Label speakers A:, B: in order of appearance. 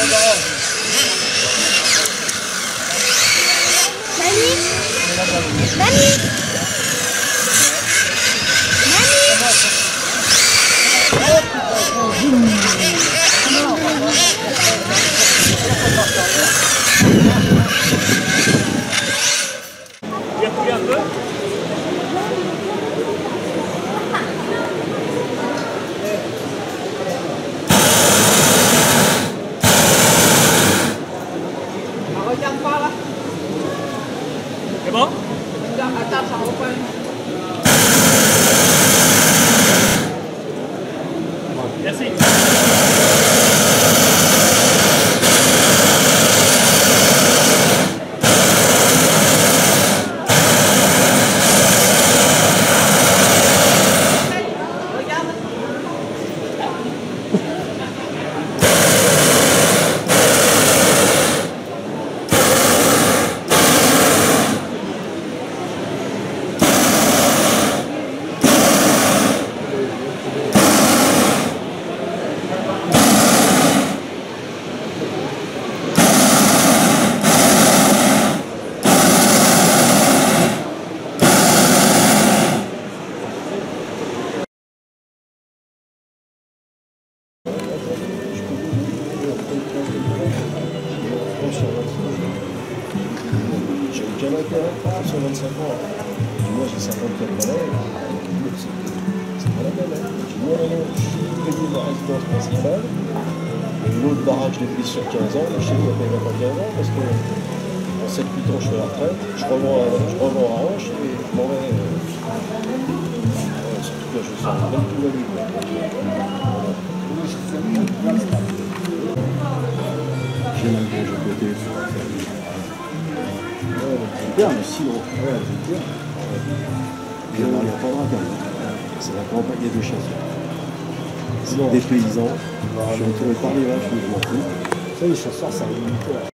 A: Bani. Bani. 50 balais, c'est pas la. Moi, je suis résidence principale, et l'autre barrage sur 15 ans, je sais que ça fait pas 15 ans, parce que en 7-8 ans, je suis la retraite, je revends à, Roche, et je m'en vais. Surtout je sors même plus la nuit.
B: Un gros côté
A: bien, mais si
B: pas à regarder. C'est la campagne des chasseurs.
A: Non.
B: Des paysans. Je suis entouré par les vaches, mais je m'en fous.
A: Ça, les chasseurs, ça a limité là.